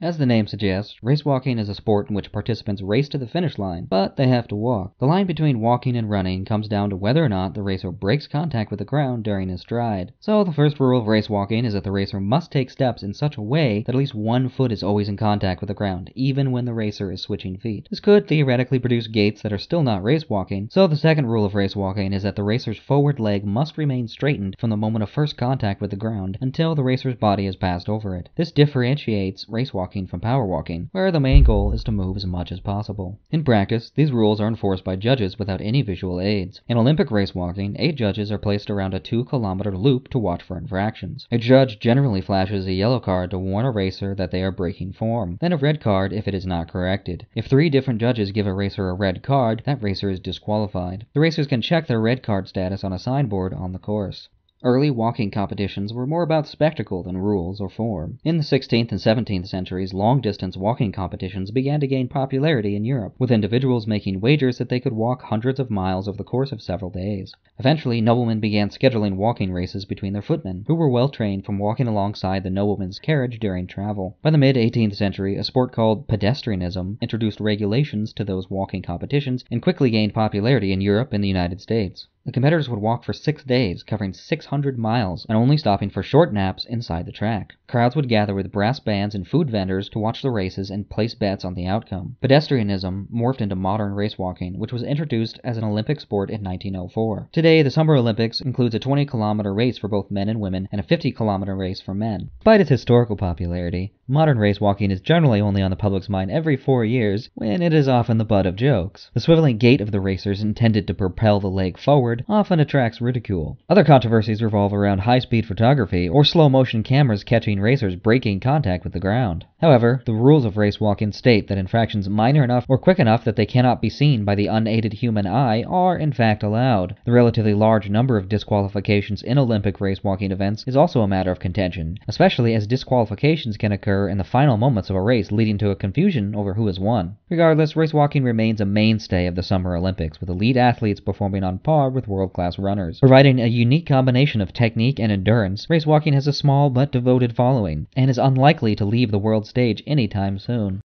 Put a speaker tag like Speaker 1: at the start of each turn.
Speaker 1: As the name suggests, race walking is a sport in which participants race to the finish line, but they have to walk. The line between walking and running comes down to whether or not the racer breaks contact with the ground during his stride. So the first rule of race walking is that the racer must take steps in such a way that at least one foot is always in contact with the ground, even when the racer is switching feet. This could theoretically produce gaits that are still not race walking, so the second rule of race walking is that the racer's forward leg must remain straightened from the moment of first contact with the ground until the racer's body has passed over it. This differentiates race walking from power walking, where the main goal is to move as much as possible. In practice, these rules are enforced by judges without any visual aids. In Olympic race walking, eight judges are placed around a 2 kilometer loop to watch for infractions. A judge generally flashes a yellow card to warn a racer that they are breaking form, then a red card if it is not corrected. If three different judges give a racer a red card, that racer is disqualified. The racers can check their red card status on a signboard on the course. Early walking competitions were more about spectacle than rules or form. In the 16th and 17th centuries, long distance walking competitions began to gain popularity in Europe, with individuals making wagers that they could walk hundreds of miles over the course of several days. Eventually, noblemen began scheduling walking races between their footmen, who were well trained from walking alongside the nobleman's carriage during travel. By the mid 18th century, a sport called pedestrianism introduced regulations to those walking competitions and quickly gained popularity in Europe and the United States. The competitors would walk for six days, covering 600 miles, and only stopping for short naps inside the track. Crowds would gather with brass bands and food vendors to watch the races and place bets on the outcome. Pedestrianism morphed into modern race walking, which was introduced as an Olympic sport in 1904. Today, the Summer Olympics includes a 20 kilometer race for both men and women and a 50 kilometer race for men. Despite its historical popularity, modern race walking is generally only on the public's mind every four years, when it is often the butt of jokes. The swiveling gait of the racers intended to propel the leg forward often attracts ridicule. Other controversies revolve around high speed photography or slow motion cameras catching racers breaking contact with the ground. However, the rules of race walking state that infractions minor enough or quick enough that they cannot be seen by the unaided human eye are in fact allowed. The relatively large number of disqualifications in Olympic race walking events is also a matter of contention, especially as disqualifications can occur in the final moments of a race leading to a confusion over who has won. Regardless, race walking remains a mainstay of the Summer Olympics, with elite athletes performing on par with world class runners. Providing a unique combination of technique and endurance, race walking has a small but devoted following, and is unlikely to leave the world stage anytime soon.